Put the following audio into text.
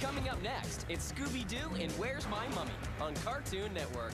Coming up next, it's Scooby Doo and Where's My Mummy on Cartoon Network.